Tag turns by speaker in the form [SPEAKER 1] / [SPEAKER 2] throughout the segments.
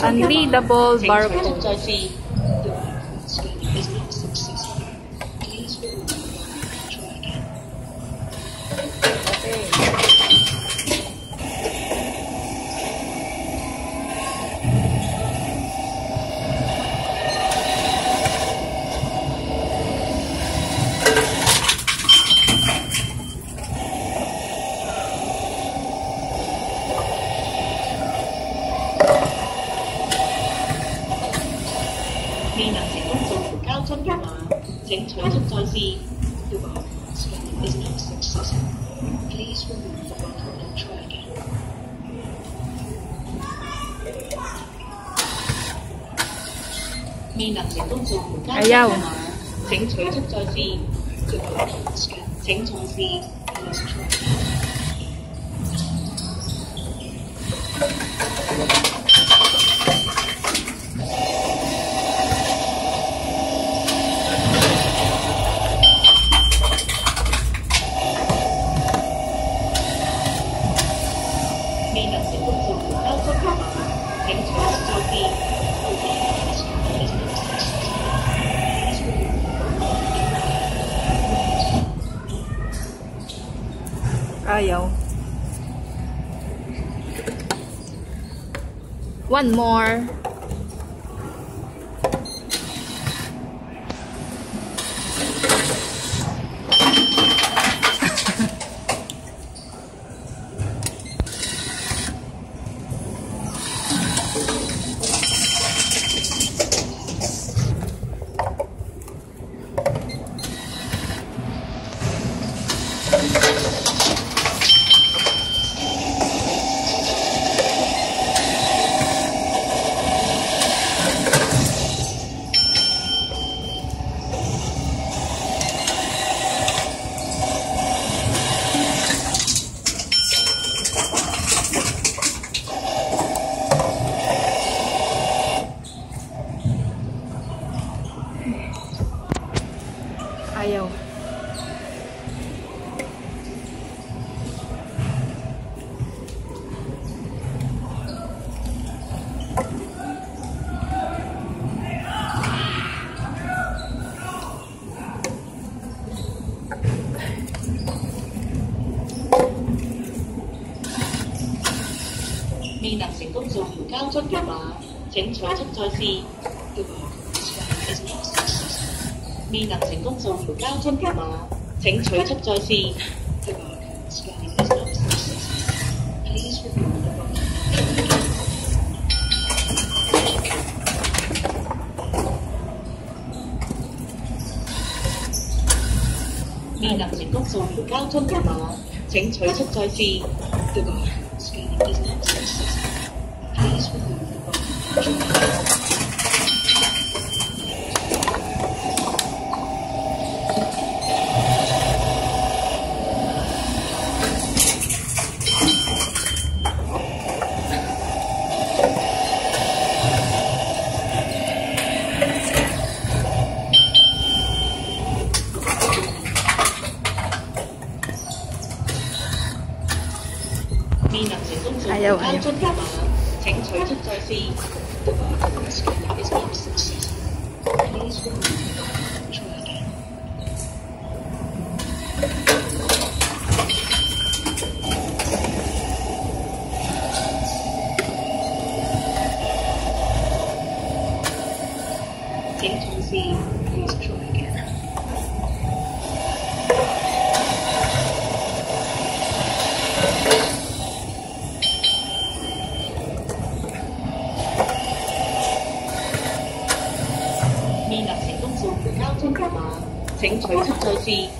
[SPEAKER 1] unreadable barcode.
[SPEAKER 2] 請重測再試，對
[SPEAKER 1] 吧？
[SPEAKER 2] 請重試。試。
[SPEAKER 1] Ayaw. One more. pha dầu
[SPEAKER 2] 미 낚시 꽃송 가오천 대마 쟁취와 척철시
[SPEAKER 1] 뜨거워
[SPEAKER 2] mi là thành công tròn của cao chân của má tránh chối chấp choi si mi là thành công tròn của cao chân của má tránh chối chấp choi si từ bỏ
[SPEAKER 1] Thank you.
[SPEAKER 2] 成功扫哎呀
[SPEAKER 1] 描
[SPEAKER 2] 交津一码，请取出再试。 描交津一碼，請取出再試。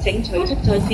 [SPEAKER 2] 请取出再试